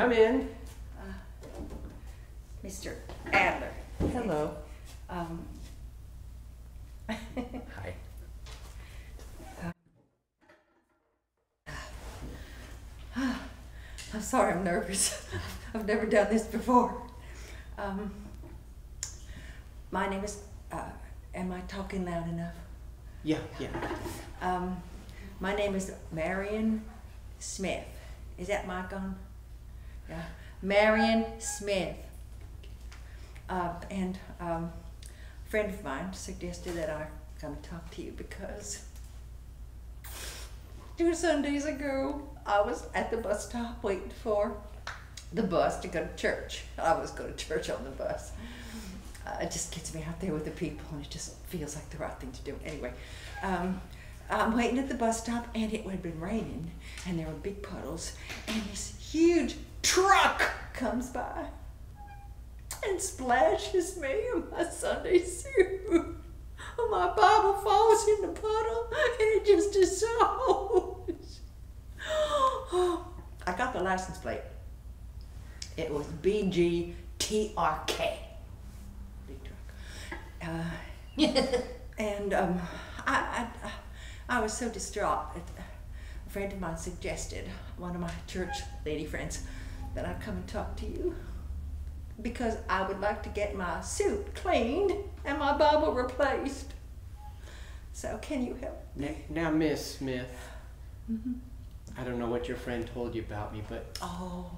Come in. Mr. Adler. Hello. Um, Hi. I'm sorry, I'm nervous. I've never done this before. Um, my name is. Uh, am I talking loud enough? Yeah, yeah. Um, my name is Marion Smith. Is that mic on? Yeah. Marion Smith. Uh, and um, a friend of mine suggested that I come talk to you because two Sundays ago I was at the bus stop waiting for the bus to go to church. I always go to church on the bus. Uh, it just gets me out there with the people and it just feels like the right thing to do. Anyway, um, I'm waiting at the bus stop and it had been raining and there were big puddles and this huge truck comes by and splashes me in my Sunday suit. My Bible falls in the puddle and it just dissolves. I got the license plate. It was BGTRK. Big truck. Uh, and um, I, I, I was so distraught. that A friend of mine suggested, one of my church lady friends, that I come and talk to you because I would like to get my suit cleaned and my Bible replaced. So, can you help? Now, now Miss Smith, I don't know what your friend told you about me, but Oh,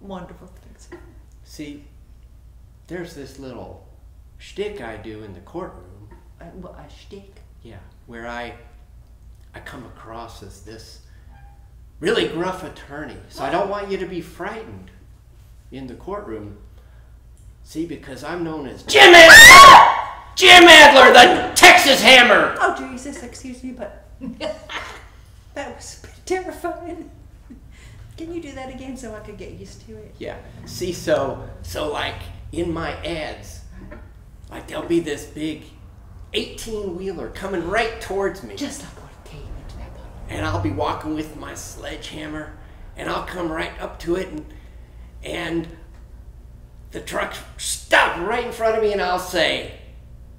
wonderful things. see, there's this little shtick I do in the courtroom. Uh, a shtick? Yeah, where I I come across as this really gruff attorney. So I don't want you to be frightened in the courtroom. See, because I'm known as Jim Adler! Jim Adler, the Texas Hammer! Oh, Jesus, excuse me, but that was terrifying. Can you do that again so I could get used to it? Yeah. See, so so like in my ads, like there'll be this big 18 wheeler coming right towards me. Just like and I'll be walking with my sledgehammer, and I'll come right up to it, and and the truck stop right in front of me, and I'll say,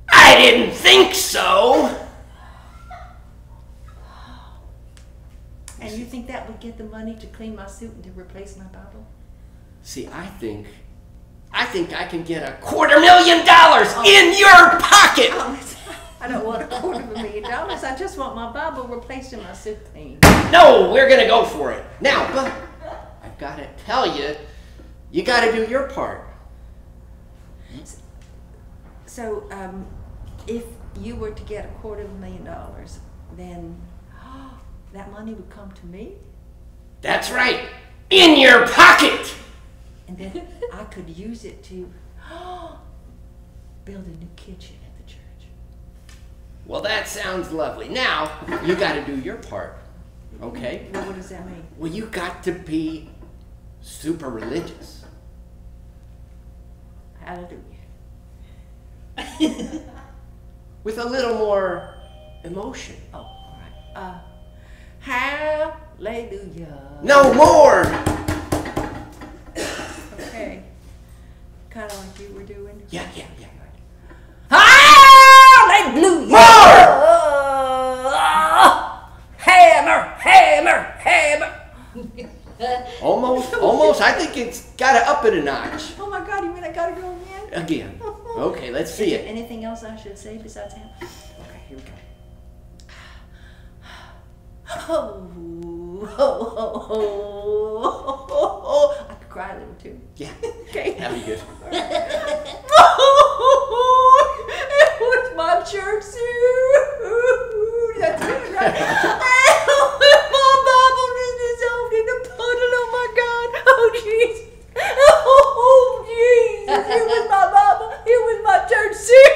"I didn't think so." And you think that would get the money to clean my suit and to replace my Bible? See, I think, I think I can get a quarter million dollars oh. in your pocket. Oh, I don't want a quarter of a million dollars. I just want my Bible replaced in my cleaned. No, we're gonna go for it now. But I've got to tell you, you got to do your part. So, um, if you were to get a quarter of a million dollars, then that money would come to me, That's right, in your pocket. and then I could use it to build a new kitchen at the church. Well, that sounds lovely. Now, you got to do your part. Okay? Well, what does that mean? Well, you got to be super religious. Hallelujah. With a little more emotion. Oh, all right. Uh, hallelujah. No more! Okay. Kind of like you were doing. Yeah, yeah, yeah. Hallelujah. More! Hammer, hammer, hammer. Almost, almost. I think it's got to up it a notch. Oh my God! You mean I gotta go again? Again. Okay, let's see there it. anything else I should say besides him? Okay, here we go. Oh, ho, ho, ho, ho, ho, ho. I could cry a little too. Yeah, Okay. that'd be good. it was my church suit. That's good, right? my Bible just dissolved in the puddle. Oh my God! Oh Jesus! Oh Jesus! It was my Bible. It was my church suit.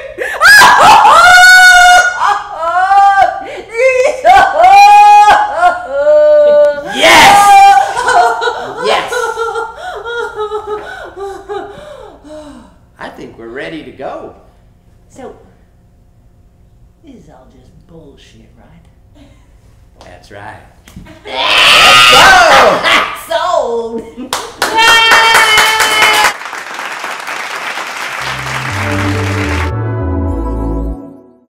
Yes! Yes! I think we're ready to go. So, this is all just bullshit, right? That's right.